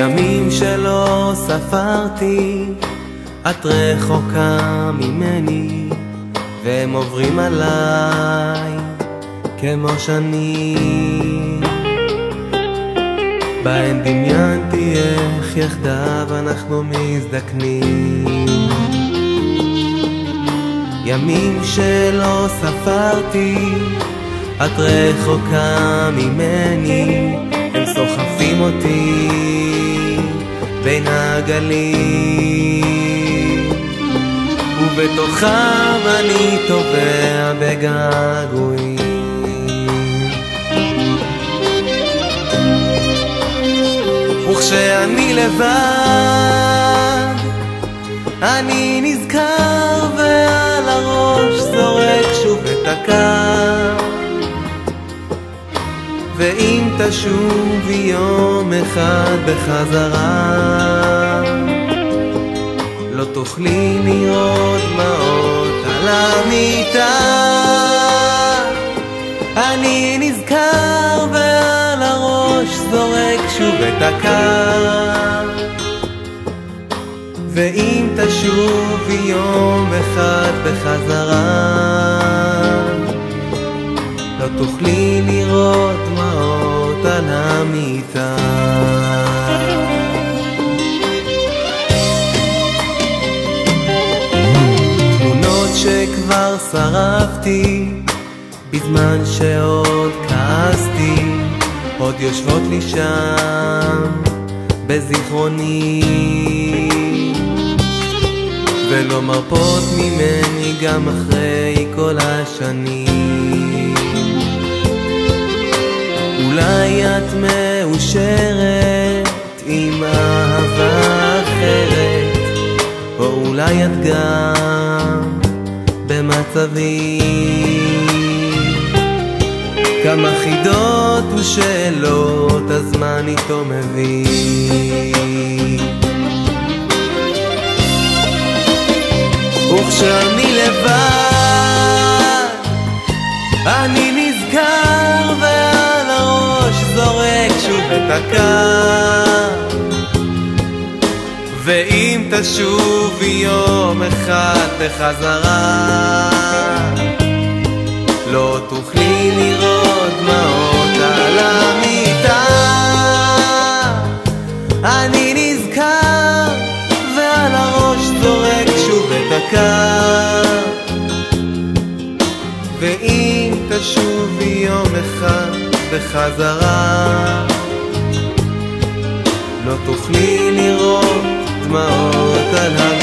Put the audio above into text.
ימים שלא ספרתי, את רחוקה ממני, והם עוברים עליי כמו שנים. בהם דמיינתי איך יחדיו אנחנו מזדקנים. ימים שלא ספרתי, את רחוקה ממני, סוחפים אותי בין הגלים, ובתוכם אני טובע בגעגועים. וכשאני לבד, אני נזכר ועל הראש זורק שוב את הקו. ואם תשובי יום אחד בחזרה, לא תוכלי לראות דמעות על המיטה. אני נזכר ועל הראש זורק שוב את הקו. ואם תשובי יום אחד בחזרה, לא תוכלי המיטה. תמונות שכבר שרפתי, בזמן שעוד כעסתי, עוד יושבות לי שם בזיכרוני. ולא מרפות ממני גם אחרי כל השנים. אולי את מאושרת עם אהבה אחרת, או אולי את גם במצבי. כמה חידות ושאלות הזמן איתו מביא. וכשאני לבד, הקו. ואם תשובי יום אחד בחזרה, לא תוכלי לראות דמעות על המיטה. אני נזכר ועל הראש זורק שוב את הקו. ואם תשובי יום אחד בחזרה, לא תוכלי לראות דמעות על המיטה.